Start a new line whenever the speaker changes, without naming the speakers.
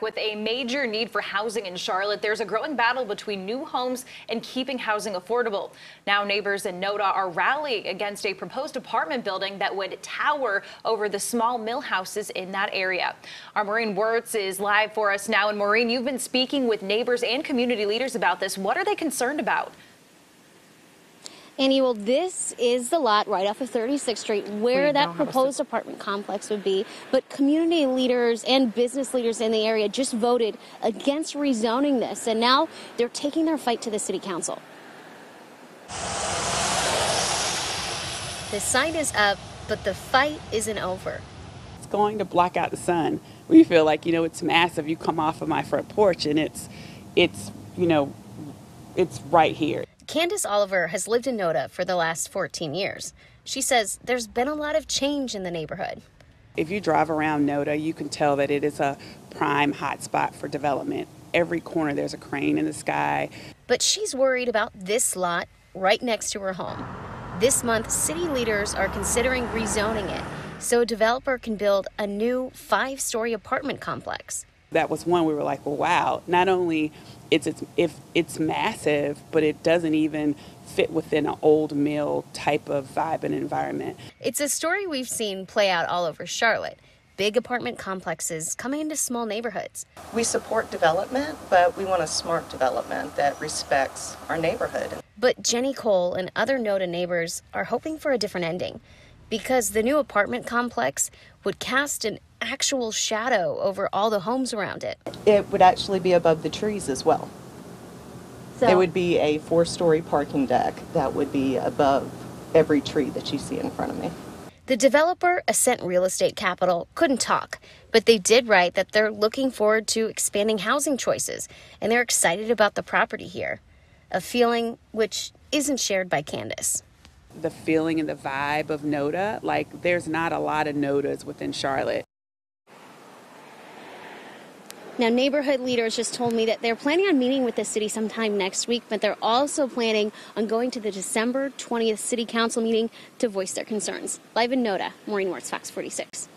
With a major need for housing in Charlotte, there's a growing battle between new homes and keeping housing affordable. Now, neighbors in Noda are rallying against a proposed apartment building that would tower over the small mill houses in that area. Our Maureen Wirtz is live for us now. And Maureen, you've been speaking with neighbors and community leaders about this. What are they concerned about?
Annie, well, this is the lot right off of 36th Street where that proposed apartment complex would be. But community leaders and business leaders in the area just voted against rezoning this, and now they're taking their fight to the city council. The sign is up, but the fight isn't over.
It's going to block out the sun. We feel like, you know, it's massive. You come off of my front porch and it's, it's, you know, it's right here.
Candace Oliver has lived in Noda for the last 14 years. She says there's been a lot of change in the neighborhood.
If you drive around Noda, you can tell that it is a prime hotspot for development. Every corner there's a crane in the sky.
But she's worried about this lot right next to her home. This month, city leaders are considering rezoning it so a developer can build a new five story apartment complex
that was one we were like, well, wow, not only it's, it's if it's massive, but it doesn't even fit within an old mill type of vibe and environment.
It's a story we've seen play out all over Charlotte. Big apartment complexes coming into small neighborhoods.
We support development, but we want a smart development that respects our neighborhood.
But Jenny Cole and other Noda neighbors are hoping for a different ending because the new apartment complex would cast an actual shadow over all the homes around it.
It would actually be above the trees as well. So, there would be a four story parking deck that would be above every tree that you see in front of me.
The developer, Ascent Real Estate Capital, couldn't talk, but they did write that they're looking forward to expanding housing choices and they're excited about the property here. A feeling which isn't shared by Candace
the feeling and the vibe of Noda. Like there's not a lot of Nodas within Charlotte.
Now, neighborhood leaders just told me that they're planning on meeting with the city sometime next week, but they're also planning on going to the December 20th City Council meeting to voice their concerns. Live in Noda, Maureen Wirtz, Fox 46.